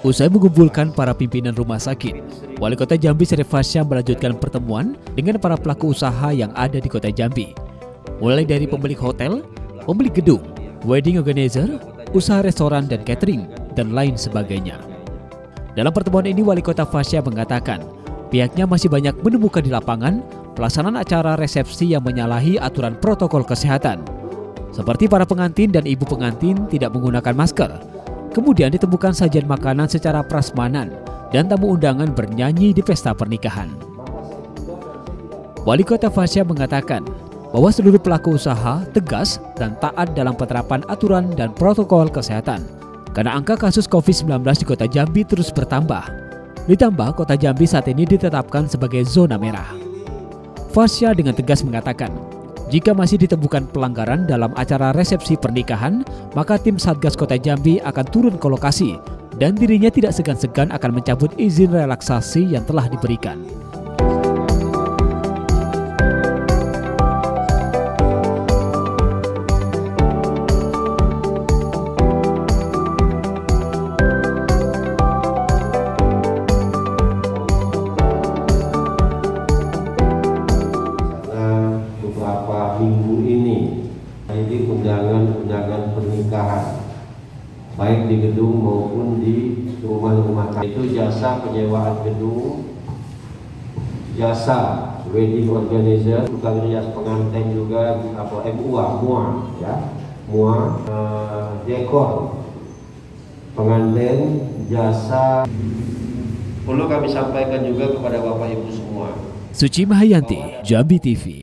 Usai mengumpulkan para pimpinan rumah sakit, Wali Kota Jambi Syarif Fasya melanjutkan pertemuan dengan para pelaku usaha yang ada di Kota Jambi. Mulai dari pemilik hotel, pemilik gedung, wedding organizer, usaha restoran dan catering, dan lain sebagainya. Dalam pertemuan ini Wali Kota Fasya mengatakan, pihaknya masih banyak menemukan di lapangan pelaksanaan acara resepsi yang menyalahi aturan protokol kesehatan. Seperti para pengantin dan ibu pengantin tidak menggunakan masker, Kemudian ditemukan sajian makanan secara prasmanan dan tamu undangan bernyanyi di pesta pernikahan. Wali Kota Fasya mengatakan bahwa seluruh pelaku usaha tegas dan taat dalam penerapan aturan dan protokol kesehatan karena angka kasus COVID-19 di Kota Jambi terus bertambah. Ditambah Kota Jambi saat ini ditetapkan sebagai zona merah. Fasya dengan tegas mengatakan jika masih ditemukan pelanggaran dalam acara resepsi pernikahan, maka tim Satgas Kota Jambi akan turun ke lokasi dan dirinya tidak segan-segan akan mencabut izin relaksasi yang telah diberikan. Minggu ini. Ini undangan-undangan pernikahan. Baik di gedung maupun di rumah-rumah. Itu jasa penyewaan gedung. Jasa wedding organizer tukang rias pengantin juga apa MUA MUA ya. MUA uh, dekor. Pengantin jasa. Perlu kami sampaikan juga kepada Bapak Ibu semua. Suci Mahayanti, Jambi TV